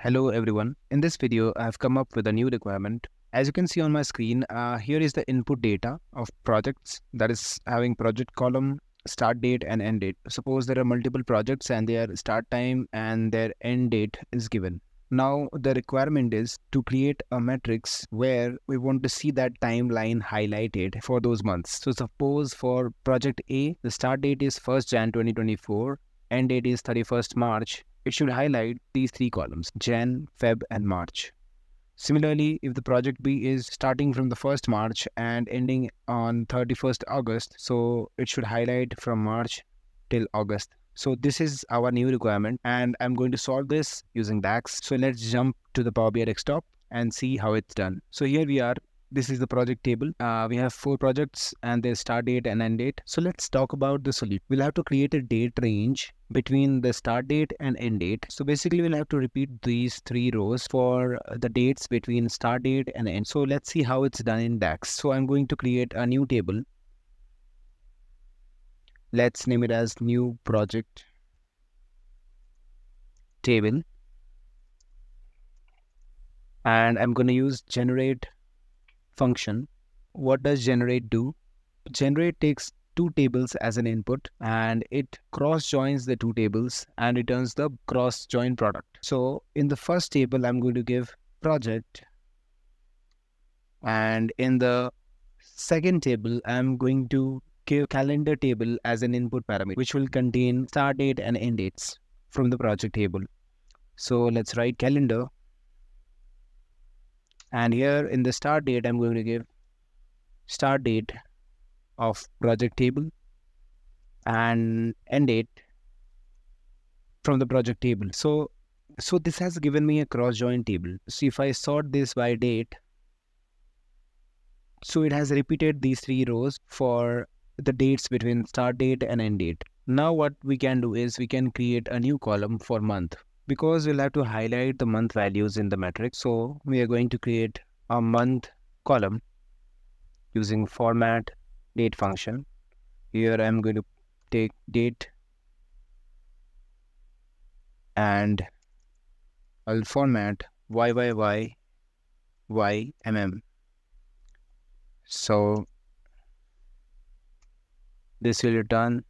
Hello everyone. In this video, I have come up with a new requirement. As you can see on my screen, uh, here is the input data of projects that is having project column, start date and end date. Suppose there are multiple projects and their start time and their end date is given. Now the requirement is to create a matrix where we want to see that timeline highlighted for those months. So suppose for project A, the start date is 1st Jan 2024, end date is 31st March. It should highlight these three columns, Jan, Feb and March. Similarly, if the project B is starting from the 1st March and ending on 31st August, so it should highlight from March till August. So this is our new requirement and I'm going to solve this using DAX. So let's jump to the Power BI desktop and see how it's done. So here we are. This is the project table. Uh, we have four projects and their start date and end date. So let's talk about the solution. We'll have to create a date range between the start date and end date. So basically we'll have to repeat these three rows for the dates between start date and end. So let's see how it's done in DAX. So I'm going to create a new table let's name it as new project table and I'm going to use generate function. What does generate do? Generate takes two tables as an input and it cross joins the two tables and returns the cross join product. So in the first table, I'm going to give project and in the second table, I'm going to give calendar table as an input parameter, which will contain start date and end dates from the project table. So let's write calendar. And here in the start date, I'm going to give start date of project table and end date from the project table. So, so this has given me a cross join table. So if I sort this by date, so it has repeated these three rows for the dates between start date and end date. Now what we can do is we can create a new column for month because we'll have to highlight the month values in the matrix. So we are going to create a month column using format date function. Here I'm going to take date and I'll format YYY YMM. So this will return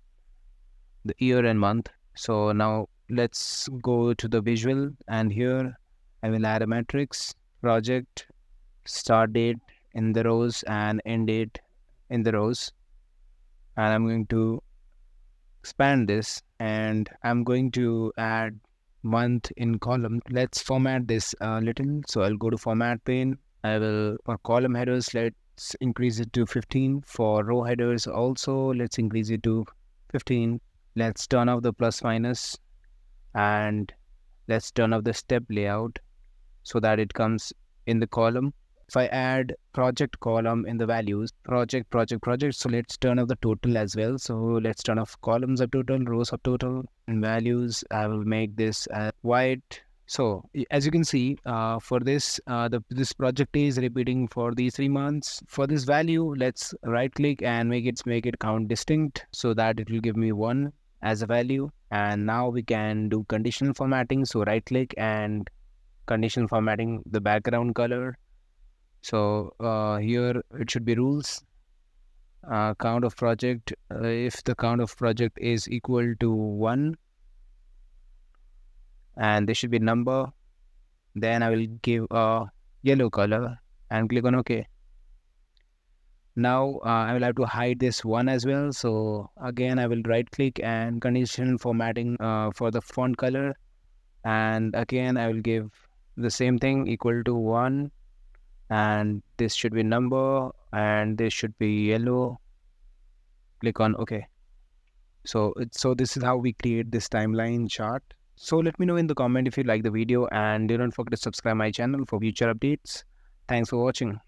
the year and month so now let's go to the visual and here I will add a matrix project start date in the rows and end date in the rows and I'm going to expand this and I'm going to add month in column. Let's format this a little. So I'll go to format pane. I will for column headers let let's increase it to 15 for row headers also let's increase it to 15 let's turn off the plus minus and let's turn off the step layout so that it comes in the column if I add project column in the values project project project so let's turn off the total as well so let's turn off columns of total rows of total and values I will make this white so as you can see, uh, for this, uh, the this project is repeating for these three months. For this value, let's right click and make it make it count distinct so that it will give me one as a value. And now we can do conditional formatting. So right click and conditional formatting the background color. So uh, here it should be rules. Uh, count of project. Uh, if the count of project is equal to one, and there should be number then I will give a yellow color and click on OK now uh, I will have to hide this one as well. So again I will right click and conditional formatting uh, for the font color. And again I will give the same thing equal to one. And this should be number and this should be yellow. Click on OK so so this is how we create this timeline chart. So let me know in the comment if you like the video and do not forget to subscribe my channel for future updates. Thanks for watching.